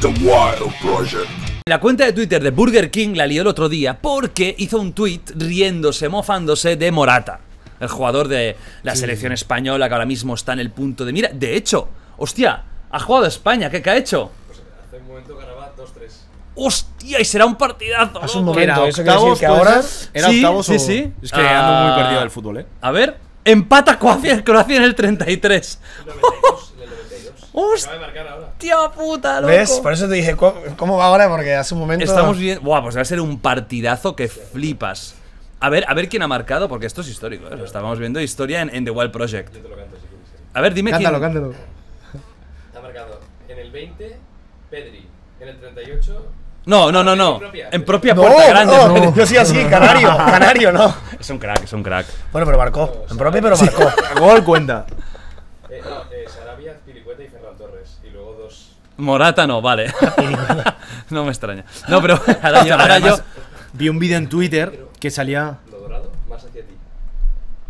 The Wild Project. La cuenta de Twitter de Burger King la lió el otro día porque hizo un tweet riéndose, mofándose de Morata, el jugador de la selección española que ahora mismo está en el punto de mira. De hecho, hostia, ha jugado España, ¿qué, qué ha hecho? Hace un momento ganaba 2-3. Hostia, y será un partidazo. Hace un momento, Era eso quiere decir octavos, que ahora. ¿Era Sí, octavos sí, o- sí. Es que ando muy Ah. perdido del fútbol, ¿eh? A ver, empata Croacia, Croacia en el 33. 92, en el 92. Hostia puta, loco. ¿Ves? Por eso te dije, ¿cómo, cómo va ahora? Porque hace un momento. Estamos bien. Buah, pues va a ser un partidazo que flipas. A ver, a ver quién ha marcado, porque esto es histórico, ¿eh? Estábamos viendo historia en, en The Wild Project. Yo te lo canto si quieres. A ver, dime Cántalo, quién. cántalo. Está marcado en el 20, Pedri. En el 38, No, no, no, no. En propia. En propia No, puerta grande. no, yo sí así, canario, canario, no. Es un crack, es un crack. Bueno, pero marcó. En propio, pero marcó. Gol cuenta. eh, no, eh, Sarabia, Pilicueta y Ferran Torres. Y luego dos. Morata no, vale. no me extraña. No, pero ahora yo, ahora yo. Además, Vi un vídeo en Twitter que salía. Lo dorado, más hacia ti.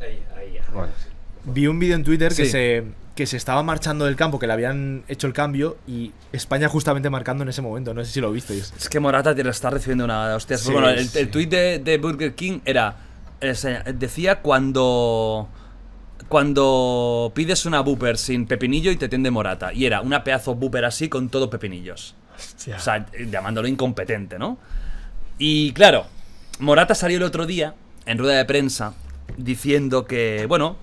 Ahí, ahí, ahí. sí. Vi un vídeo en Twitter que se que se estaba marchando del campo, que le habían hecho el cambio y España justamente marcando en ese momento. No sé si lo visteis. Es que Morata te lo está recibiendo una hostia. Sí, bueno, el, sí. el tweet de, de Burger King era. eh, decía cuando. Cuando pides una booper sin pepinillo y te tiende Morata. Y era una pedazo booper así con todo pepinillos. Hostia. O sea, llamándolo incompetente, ¿no? Y claro, Morata salió el otro día en rueda de prensa diciendo que, bueno,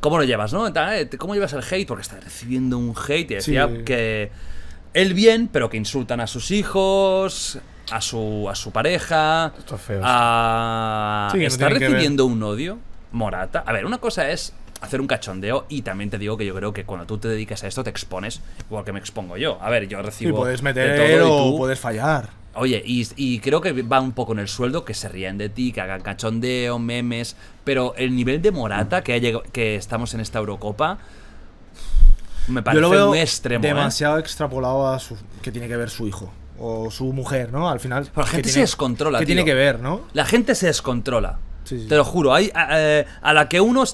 ¿cómo lo llevas, no? Eh, ¿Cómo llevas el hate? Porque está recibiendo un hate y decía Sí. que él bien, pero que insultan a sus hijos, a su, a su pareja, Esto es feo, a... Sí, ¿Está recibiendo un odio, Morata? A ver, una cosa es hacer un cachondeo y también te digo que yo creo que cuando tú te dedicas a esto te expones igual que me expongo yo. A ver, yo recibo puedes de meter todo y o tú- puedes fallar. Oye, y, y creo que va un poco en el sueldo, que se ríen de ti, que hagan cachondeo, memes, pero el nivel de Morata que, ha llegado- que estamos en esta Eurocopa me Yo parece lo veo muy extremo. ¿eh? demasiado extrapolado a su, que tiene que ver su hijo o su mujer, ¿no? Al final. Pero la gente se descontrola, ¿Qué tiene que ver, no? La gente se descontrola. Sí, sí. Te lo juro. Hay, a, eh, a la que uno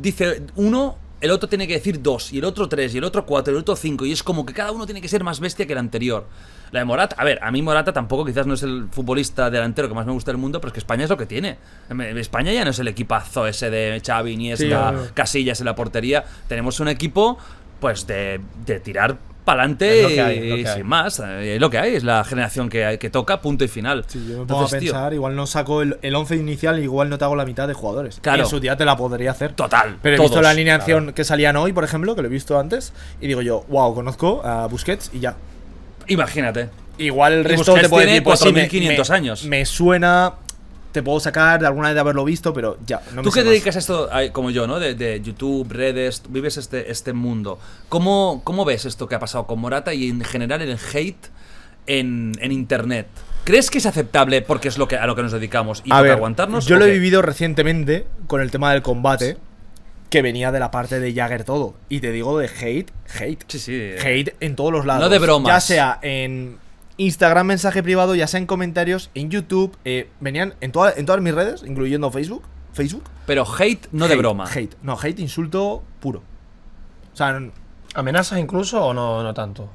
dice uno, el otro tiene que decir dos, y el otro tres, y el otro cuatro, y el otro cinco, y es como que cada uno tiene que ser más bestia que el anterior. La de Morata, a ver, a mí Morata tampoco quizás no es el futbolista delantero que más me gusta del mundo, pero es que España es lo que tiene. España ya no es el equipazo ese de Xavi, Iniesta, Sí, Casillas en la portería. Tenemos un equipo, pues, de, de tirar para adelante sin más. Eh, Es lo que hay, es la generación que, hay- que toca, punto y final. Sí, yo me pongo Entonces, a tío, pensar, igual no saco el, el 11 inicial, igual no te hago la mitad de jugadores. Claro. Y en su día te la podría hacer. Total. Pero he todos. visto la alineación que salían hoy, por ejemplo, que lo he visto antes, y digo yo, wow, conozco a Busquets y ya. Imagínate. Igual el resto Busquets te puede tiene decir, pues sí, me- 4.500 me- años. Me suena, te puedo sacar de alguna vez de haberlo visto, pero ya. No Tú que dedicas a esto, a- como yo, ¿no? De, de YouTube, redes, vives este, este mundo. ¿Cómo, ¿Cómo ves esto que ha pasado con Morata y en general el hate en, en Internet? ¿Crees que es aceptable porque es lo que, a lo que nos dedicamos y A ver, aguantarnos? yo lo he vivido recientemente con el tema del combate, que venía de la parte de Jagger todo. Y te digo de hate, hate. Sí, sí. Hate en todos los lados. No de bromas. Ya sea en Instagram mensaje privado, ya sea en comentarios, en YouTube. eh, venían en, toda- en todas mis redes, incluyendo Facebook. Facebook. Pero hate no de broma. Hate. No, hate insulto puro. O sea, ¿Amenazas incluso o no, no tanto?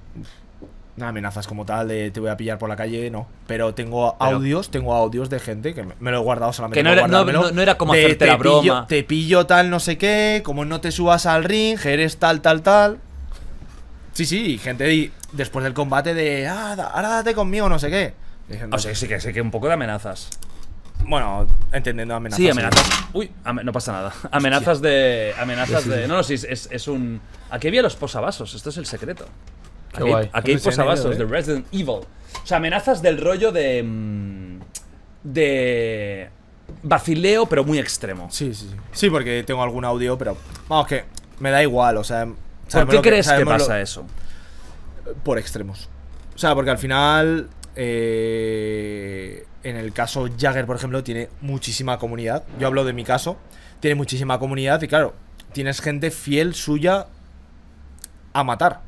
no amenazas como tal de te voy a pillar por la calle, no. Pero tengo Pero- audios, tengo audios de gente que me, me lo he guardado solamente. Que no por era- no- no- no era como de hacerte te la broma. pillo- te pillo tal, no sé qué, como no te subas al ring, eres tal, tal, tal. Sí, sí, gente di- después del combate de, ah, da- ahora date conmigo, no sé qué. Diciendo, O sea, sí que sí que un poco de amenazas. bueno, entendiendo amenazas. Sí, amenazas. Uy, no pasa nada. Amenazas de. Amenazas Sí, sí, de. No, no, sí, es, es- un. Aquí había los posavasos, esto es el secreto. Qué aquí, guay. aquí hay posavasos Evil, de ¿eh? Resident Evil. O sea, amenazas del rollo de. mm, de. Vacileo, pero muy extremo. Sí, sí, sí. Sí, porque tengo algún audio, pero vamos, que me da igual, o sea. ¿Por qué crees que lo- pasa eso? por extremos. O sea, porque al final, eh, en el caso Jagger, por ejemplo, tiene muchísima comunidad. Yo hablo de mi caso. Tiene muchísima comunidad y claro, tienes gente fiel suya a matar.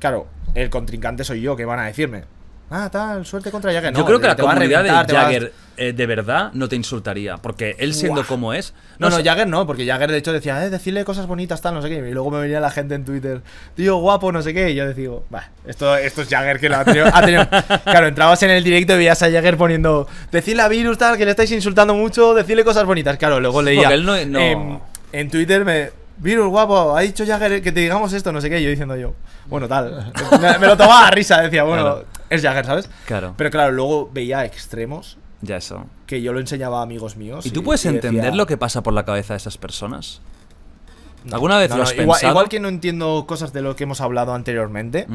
Claro, el contrincante soy yo, que van a decirme. Ah, tal, suerte contra Jagger. Yo creo que la va comunidad de reventar, va a- Jagger eh, de verdad no te insultaría. Porque él siendo como es. No, no, Jagger no, porque Jagger de hecho decía, eh, decirle cosas bonitas, tal, no sé qué. Y luego me venía la gente en Twitter, tío, guapo, no sé qué. Y yo decía, bah, esto, esto es Jagger que lo ha tenido, ha tenido- Claro, entrabas en el directo y veías a Jagger poniendo, decirle a Virus, tal, que le estáis insultando mucho, decirle cosas bonitas. Claro, luego leía. porque él no- no- En, en Twitter me. Virus, guapo, ha dicho Jagger que te digamos esto, no sé qué. Y yo diciendo yo, bueno, tal. me, me lo tomaba a risa, decía, bueno, Claro. Es Jagger, ¿sabes? Claro. Pero claro, luego veía extremos Ya eso. que yo lo enseñaba a amigos míos. ¿Y tú puedes entender decía, lo que pasa por la cabeza de esas personas? No, ¿Alguna vez no, lo no, has igual, pensado? igual que no entiendo cosas de lo que hemos hablado anteriormente.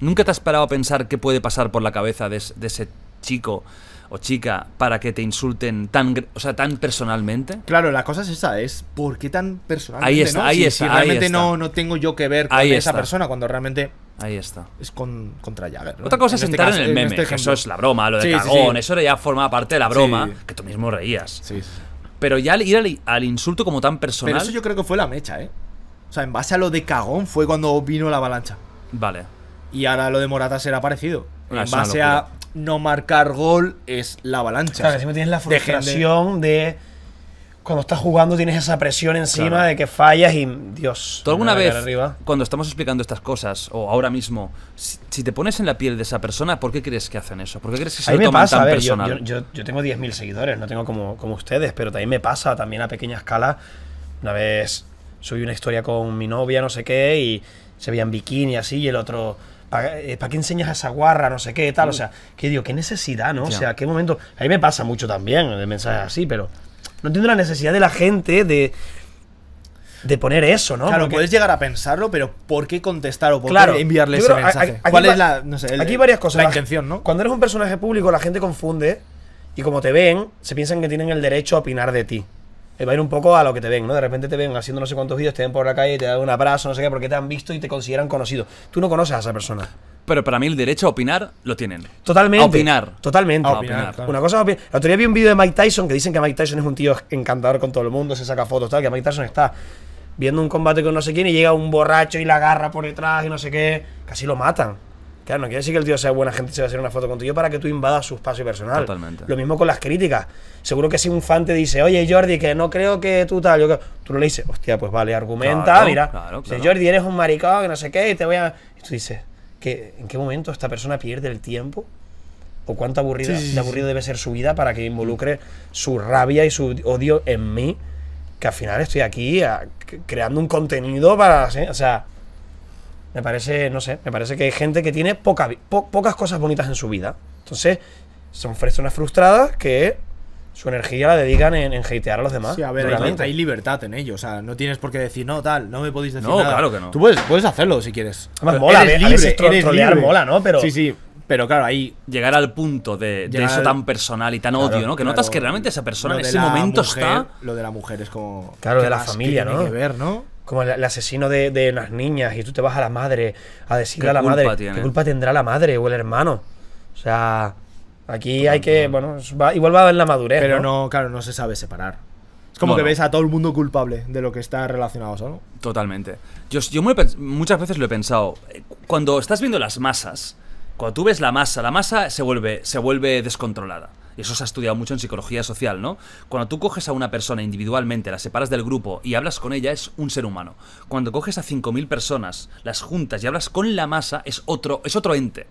¿Nunca te has parado a pensar qué puede pasar por la cabeza de, es- de ese chico o chica para que te insulten tan, o sea, tan personalmente? Claro, la cosa es esa, es ¿por qué tan personalmente? Ahí está, ahí si, está, si ahí realmente está. No, no tengo yo que ver con Ahí esa está. persona cuando realmente Ahí está. es con, contra Jagger. ¿no? Otra cosa es En este entrar caso- en el meme, este que ejemplo. eso es la broma, lo de Sí, cagón, sí. eso ya forma parte de la broma, Sí. que tú mismo reías. Sí, sí. Pero ya al ir al, al insulto como tan Pero personal, eso yo creo que fue la mecha, ¿eh? O sea, en base a lo de cagón fue cuando vino la avalancha. vale. Y ahora lo de Morata será parecido. Ah, en base a no marcar gol es la avalancha. Claro, que siempre tienes la de- frustración de, cuando estás jugando tienes esa presión encima Claro. de que fallas y Dios. ¿Tú alguna me vez, arriba? cuando estamos explicando estas cosas, o ahora mismo, si, si te pones en la piel de esa persona, ¿por qué crees que hacen eso? ¿Por qué crees que se A mí lo me toman pasa, tan a ver, personal? yo, yo, yo tengo 10.000 seguidores, no tengo como, como ustedes, pero también me pasa, también a pequeña escala. Una vez subí una historia con mi novia, no sé qué, y se veía en bikini así, y el otro, ¿para qué enseñas a esa guarra? No sé qué, tal. O sea, que digo, qué necesidad, ¿no? O sea, qué momento. A mí me pasa mucho también de mensajes así, pero no entiendo la necesidad de la gente de, de poner eso, ¿no? Claro, Porque- puedes llegar a pensarlo, pero ¿por qué contestar o por Claro, qué enviarle ese mensaje? aquí ¿Cuál va- es la, no sé, el- aquí hay varias cosas. La- intención, no? Cuando eres un personaje público, la gente confunde y como te ven, se piensan que tienen el derecho a opinar de ti. Eh, Va a ir un poco a lo que te ven, ¿no? De repente te ven haciendo no sé cuántos vídeos, te ven por la calle, te dan un abrazo, no sé qué, porque te han visto y te consideran conocido. Tú no conoces a esa persona. Pero para mí el derecho a opinar lo tienen. Totalmente. A opinar. Totalmente. A opinar, opinar. claro. Una cosa es opinar. El otro día vi un vídeo de Mike Tyson que dicen que Mike Tyson es un tío encantador con todo el mundo, se saca fotos, tal, que Mike Tyson está viendo un combate con no sé quién y llega un borracho y la agarra por detrás y no sé qué. Casi lo matan. Claro, no quiere decir que el tío sea buena gente y se va a hacer una foto contigo para que tú invadas su espacio personal. Totalmente. Lo mismo con las críticas. Seguro que si un fan te dice, oye Jordi, que no creo que tú tal, yo creo... tú no le dices, hostia, pues vale, argumenta, Claro, mira. claro, claro. Jordi, eres un maricón, que no sé qué, y te voy a. Y tú dices, ¿que, ¿en qué momento esta persona pierde el tiempo? ¿O cuánto aburrida, Sí, sí, de sí, aburrido debe ser su vida para que involucre su rabia y su odio en mí? Que al final estoy aquí a- creando un contenido para. ¿sí? O sea, me parece, no sé, me parece que hay gente que tiene poca, po- pocas cosas bonitas en su vida. Entonces, son personas frustradas que su energía la dedican en, en hatear a los demás. Sí, a ver, hay, realmente. hay libertad en ello. O sea, no tienes por qué decir, no, tal, no me podéis decir No, nada. claro que no. Tú puedes, puedes hacerlo si quieres. Además, mola, eres a libre, veces tro- eres trolear libre. mola, ¿no? Pero- Sí, sí. Pero claro, ahí. Llegar al punto de, de eso tan personal y tan claro, odio, ¿no? Que claro, notas que realmente esa persona lo en ese momento mujer- está. Lo de la mujer es como. Claro, ¿qué de la familia, tiene ¿no? que ver, ¿no? Como el, el asesino de, de las niñas y tú te vas a la madre a decirle ¿Qué a la culpa madre tiene? qué culpa tendrá la madre o el hermano. O sea, aquí hay que, bueno, va- igual va a haber la madurez. Pero ¿no? no, claro, no se sabe separar. Es como No, que no. ves a todo el mundo culpable de lo que está relacionado solo. Totalmente. Yo, muchas veces lo he pensado. Eh, Cuando estás viendo las masas, cuando tú ves la masa, la masa se vuelve, se vuelve descontrolada. Eso se ha estudiado mucho en psicología social, ¿no? Cuando tú coges a una persona individualmente, la separas del grupo y hablas con ella, es un ser humano. Cuando coges a 5.000 personas, las juntas y hablas con la masa, es otro, es otro ente.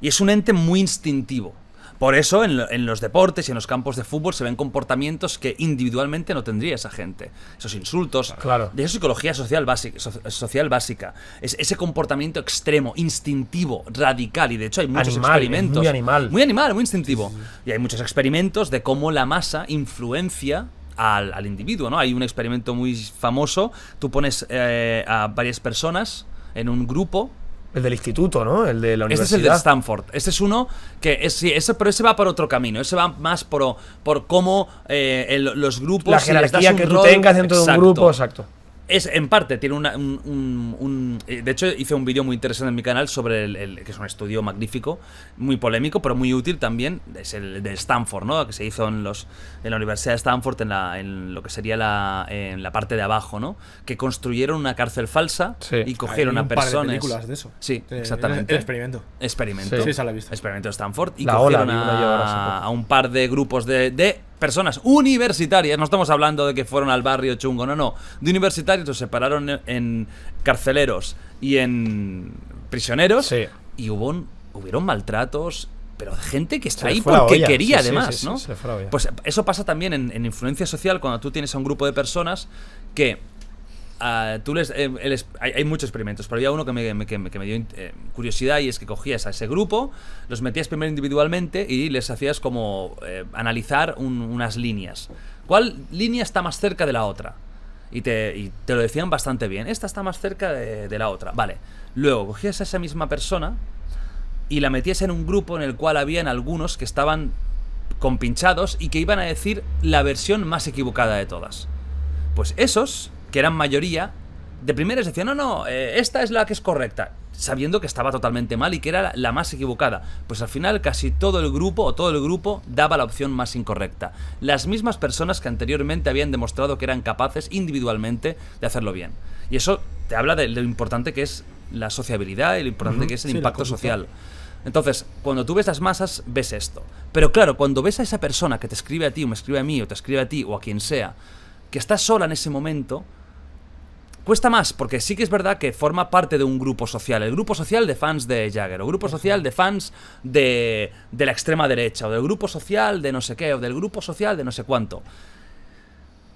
Y es un ente muy instintivo. Por eso en, lo- en los deportes y en los campos de fútbol se ven comportamientos que individualmente no tendría esa gente. Esos insultos. Claro. De eso es psicología social básica. so- social básica. Es ese comportamiento extremo, instintivo, radical. Y de hecho hay muchos Animal, experimentos. muy animal. Muy animal, muy instintivo. Y hay muchos experimentos de cómo la masa influencia al, al individuo, ¿no? Hay un experimento muy famoso. Tú pones eh, a varias personas en un grupo El del instituto, ¿no? El de la este es universidad. el de Stanford. Este es uno que es, sí, ese, pero ese va por otro camino. Ese va más por, por cómo eh, el- los grupos. la jerarquía que tú rol- tengas dentro de un grupo, exacto. Es, en parte, tiene una, un, un- un- eh, De hecho, hice un vídeo muy interesante en mi canal sobre el, el- que es un estudio magnífico, muy polémico, pero muy útil también. Es el de Stanford, ¿no? Que se hizo en, los, en la Universidad de Stanford, en, la, en lo que sería la, en la parte de abajo, ¿no? Que construyeron una cárcel falsa Sí. y cogieron Hay a un par de personas. películas de eso. Sí, De- exactamente. El experimento. Experimento. Sí. Sí, esa la he visto. Experimento de Stanford. Y La ola, cogieron hace a, a un par de grupos de, de personas universitarias. No estamos hablando de que fueron al barrio chungo, no, no. De universitarios los separaron en, en carceleros y en prisioneros. Sí. Y hubo un- hubieron maltratos. Pero gente que está Se ahí porque olla. quería, Sí, además, sí, sí, ¿no? se. Pues eso pasa también en, en influencia social cuando tú tienes a un grupo de personas que tú les, eh, hay, muchos experimentos, pero había uno que me, dio eh, curiosidad y es que cogías a ese grupo, los metías primero individualmente y les hacías como eh, analizar un- unas líneas. ¿Cuál línea está más cerca de la otra? Y te, y te lo decían bastante bien. Esta está más cerca de, de la otra. Vale. Luego cogías a esa misma persona y la metías en un grupo en el cual habían algunos que estaban compinchados y que iban a decir la versión más equivocada de todas. Pues esos, que eran mayoría, de primeras decían, no, no, eh, esta es la que es correcta, sabiendo que estaba totalmente mal y que era la, más equivocada. Pues al final casi todo el grupo o todo el grupo daba la opción más incorrecta. Las mismas personas que anteriormente habían demostrado que eran capaces individualmente de hacerlo bien. Y eso te habla de lo importante que es la sociabilidad y lo importante que es el Sí, impacto social. Entonces, cuando tú ves las masas, ves esto. Pero claro, cuando ves a esa persona que te escribe a ti, o me escribe a mí, o te escribe a ti, o a quien sea, que está sola en ese momento, cuesta más, porque sí que es verdad que forma parte de un grupo social. El grupo social de fans de Jagger, o grupo social de fans de, de la extrema derecha, o del grupo social de no sé qué, o del grupo social de no sé cuánto.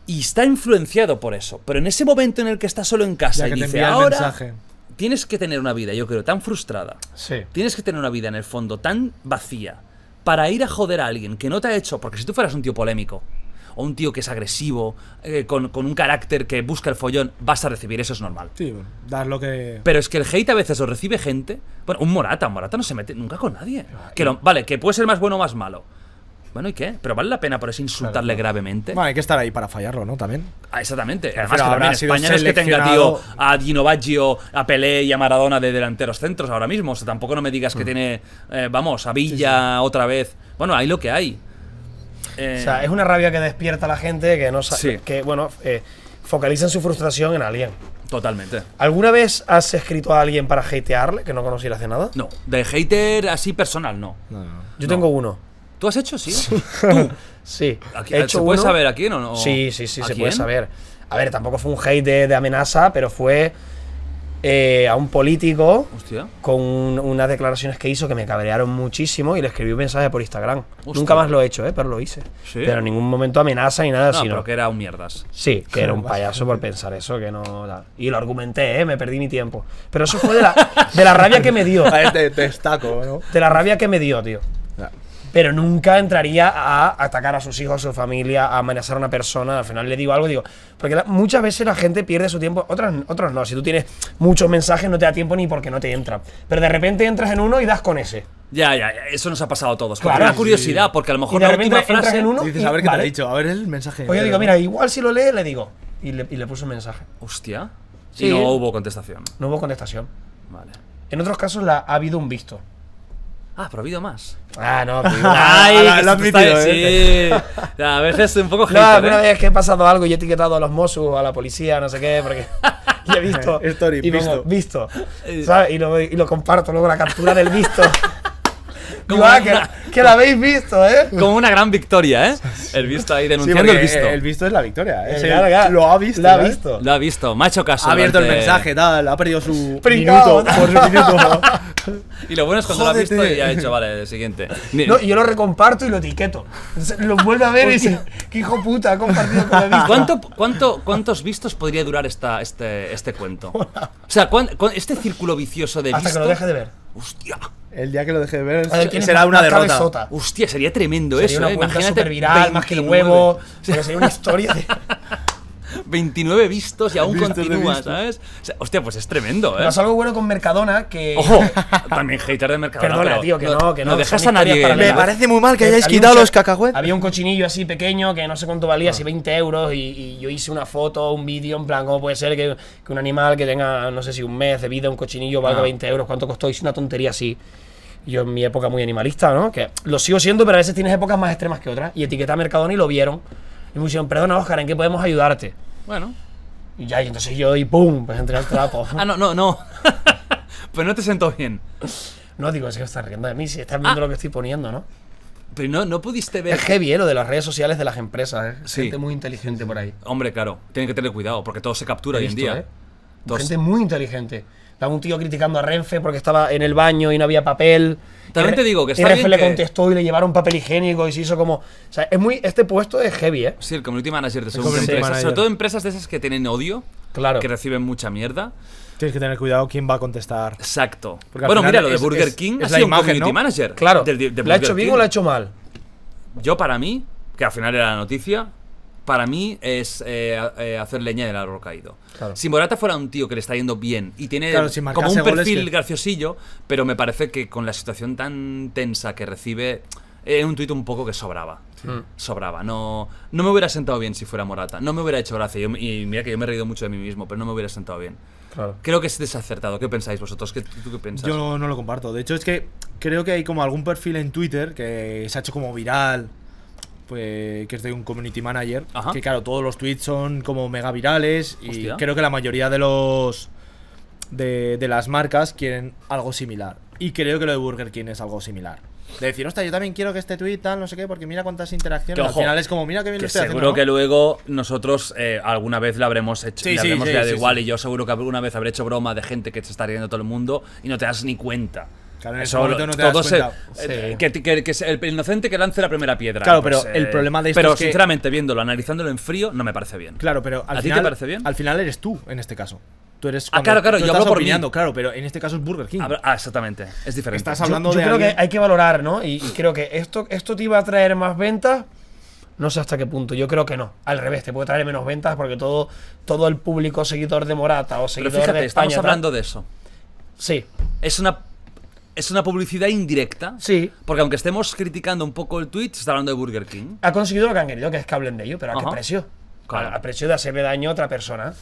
Y está influenciado por eso. Pero en ese momento en el que está solo en casa Ya y dice, ahora mensaje. tienes que tener una vida, yo creo, tan frustrada. Sí. Tienes que tener una vida en el fondo tan vacía para ir a joder a alguien que no te ha hecho. Porque si tú fueras un tío polémico, o un tío que es agresivo, eh, con, con un carácter que busca el follón, vas a recibir, eso es normal. Sí, bueno, dar lo que. Pero es que el hate a veces lo recibe gente. Bueno, un Morata, un Morata no se mete nunca con nadie. Que lo- vale, que puede ser más bueno o más malo. Bueno, ¿y qué? Pero vale la pena por eso insultarle gravemente. Bueno, hay que estar ahí para fallarlo, ¿no? También. Ah, exactamente. Pero Además, que habrá también España no es que tenga, tío, a Gino Baggio, a Pelé y a Maradona de delanteros centros ahora mismo. O sea, tampoco no me digas Mm. que tiene, eh, vamos, a Villa otra vez. Bueno, hay lo que hay. Eh, O sea, es una rabia que despierta a la gente que no sabe. Sí. Que, bueno, eh, focalizan su frustración en alguien. Totalmente. ¿Alguna vez has escrito a alguien para hatearle que no conociera hace nada? No, de hater así personal, no. Yo tengo uno. ¿Tú has hecho? Sí. Tú. Sí. Aquí- He hecho ¿Se puede uno. saber a quién o no? Sí, sí, sí, ¿A se quién? puede saber. A ver, tampoco fue un hate de, de amenaza, pero fue eh, a un político Hostia. con un- unas declaraciones que hizo que me cabrearon muchísimo y le escribí un mensaje por Instagram. Hostia. Nunca más lo he hecho, ¿eh? pero lo hice. ¿Sí? Pero en ningún momento amenaza ni nada, No, sino pero que era un mierdas. Sí, que era un payaso por pensar eso, que no. Y lo argumenté, ¿eh? me perdí mi tiempo. Pero eso fue de la, de la rabia que me dio. A este te destaco, ¿no? De la rabia que me dio, tío. Pero nunca entraría a atacar a sus hijos, a su familia, a amenazar a una persona. Al final le digo algo, digo. Porque la- muchas veces la gente pierde su tiempo, otras, otras no. Si tú tienes muchos mensajes, no te da tiempo ni porque no te entran. Pero de repente entras en uno y das con ese. Ya, ya, ya, eso nos ha pasado a todos. Claro, una sí. curiosidad, porque a lo Y mejor de la repente última frase. en uno Dices, y- a ver qué te ha dicho, a ver el mensaje. Oye, digo, mira, igual si lo lee, le digo. Y le, y le puse un mensaje. Hostia. Sí. Y no hubo contestación. No hubo contestación. Vale. En otros casos la, ha habido un visto. Ah, pero ha habido más. Ah, no. Ay, lo- que lo está- admitido, sí. Ya, a veces un poco No, hater, alguna ¿eh? vez que he pasado algo y he etiquetado a los Mossos o a la policía, no sé qué, porque y he visto. Story, y pongo, visto. visto. ¿sabes? Y lo, y lo comparto luego la captura del visto. Como Digo, ah, una- que, que la habéis visto, ¿eh? Como una gran victoria, ¿eh? El visto ahí Sí, denunciando porque el visto. El visto es la victoria. ¿eh? Claro, claro. Lo ha visto. Lo ha ¿eh? visto. Lo ha visto, me ha hecho caso. Ha abierto el mensaje, tal. Ha perdido su Pringao, minuto. ¿no? Por su minuto. Y lo bueno es cuando lo ha visto Jódete. y ha hecho, vale, siguiente. Ni- No, y yo lo recomparto y lo etiqueto. Lo vuelve a ver y dice, qué hijo puta, ha compartido con el visto. ¿Cuánto, cuánto, ¿Cuántos vistos podría durar esta, este, este cuento? O sea, ¿cuán- cuán- este círculo vicioso de Hasta que visto. lo deje de ver. Hostia, El día que lo deje de ver ver, ¿quién es será más- una derrota. cabezota? hostia, sería tremendo Sería eso, una ¿eh? cuenta Imagínate. viral, más que el 29. huevo. Porque sería una historia de. 29 vistos y aún Vistos continúa. ¿sabes? O sea, hostia, pues es tremendo, ¿eh? Es algo bueno con Mercadona que. Ojo, también hater de Mercadona. Perdona, pero tío, que no, que no. No dejas a nadie. paralelas. Me parece muy mal que Que hayáis quitado un los cacahuetes. Había un cochinillo así pequeño que no sé cuánto valía, si 20 euros, y, y yo hice una foto, un vídeo, en plan, ¿cómo puede ser que, que un animal que tenga, no sé si un mes de vida, un cochinillo, valga Ah. 20 euros? ¿Cuánto costó? Hice una tontería así. Yo en mi época muy animalista, ¿no? Que lo sigo siendo, pero a veces tienes épocas más extremas que otras. Y etiqueté a Mercadona y lo vieron. Y me dijeron, perdona, Oscar, ¿en qué podemos ayudarte? Bueno. Y ya, y entonces yo, y pum, pues entré al trapo. Ah, no, no, no. pues no te sentó bien. No, digo, es que estás riendo de mí, si estás viendo Ah. lo que estoy poniendo, ¿no? Pero no, no pudiste ver. Es heavy, ¿eh? Lo de las redes sociales de las empresas, ¿eh? Sí. Gente muy inteligente por ahí. Hombre, claro, tienen que tener cuidado porque todo se captura He hoy en visto, día. ¿eh? Todos- Gente muy inteligente. Estaba un tío criticando a Renfe porque estaba en el baño y no había papel. También te digo que y está Renfe bien le que- contestó y le llevaron papel higiénico y se hizo como. O sea, es muy. Este puesto es heavy, ¿eh? Sí, el community manager de según qué community empresas. manager. Sobre todo empresas de esas que tienen odio, Claro. que reciben mucha mierda. Tienes que tener cuidado quién va a contestar. Exacto. Porque al bueno, final mira, lo de es- Burger es- King es ha la sido imagen, un community ¿no? manager. Claro. del- de ¿Lo ha Burger hecho bien King. o lo ha hecho mal? Yo, para mí, que al final era la noticia, para mí es eh, eh, hacer leña del árbol caído. Claro. Si Morata fuera un tío que le está yendo bien y tiene Claro, si como un perfil que- graciosillo, pero me parece que con la situación tan tensa que recibe, eh, un tuit un poco que sobraba. Hmm. Sobraba. No, no me hubiera sentado bien si fuera Morata. No me hubiera hecho gracia. Yo- y mira que yo me he reído mucho de mí mismo, pero no me hubiera sentado bien. Claro. Creo que es desacertado. ¿Qué pensáis vosotros? ¿Qué, ¿Tú qué piensas? Yo no lo comparto. De hecho, es que creo que hay como algún perfil en Twitter que se ha hecho como viral. Pues, que es de un community manager. Ajá. Que claro, todos los tweets son como mega virales. Y Hostia. creo que la mayoría de los. De, de las marcas quieren algo similar. Y creo que lo de Burger King es algo similar. De decir, hostia, yo también quiero que este tweet tal, no sé qué, porque mira cuántas interacciones. Que, Al ojo, final es como, mira qué bien Que lo estoy seguro haciendo. ¿no? que luego nosotros eh, alguna vez lo habremos hecho, Sí, sí, habremos sí, igual y yo seguro que alguna vez habré hecho broma de gente que se está riendo todo el mundo y no te das ni cuenta. Claro, en ese Eso momento no te das todo se- cuenta. eh, Sí. que, que- que se- el inocente que lance la primera piedra. Claro, Pues, pero el problema de esto Pero es sinceramente, viéndolo, analizándolo en frío, no me parece bien. Claro, pero al ¿A ti te parece bien? Al final eres tú, en este caso. Tú eres. Ah, claro, claro, yo hablo por mí. opinando, claro, pero en este caso es Burger King. Ah, exactamente. Es diferente. Estás Yo- hablando yo de creo alguien- que hay que valorar, ¿no? Y, y creo que esto, esto te iba a traer más ventas. No sé hasta qué punto. Yo creo que no. Al revés, te puede traer menos ventas porque todo, todo el público seguidor de Morata o Pero seguidor fíjate, de estamos España. tal- hablando de eso. Sí, Es una, es una publicidad indirecta. sí. Porque aunque estemos criticando un poco el tweet, se está hablando de Burger King. Ha conseguido lo que han querido, que es que hablen de ello, pero ¿a Ajá. qué precio? Claro. A, a precio de hacerle daño a otra persona.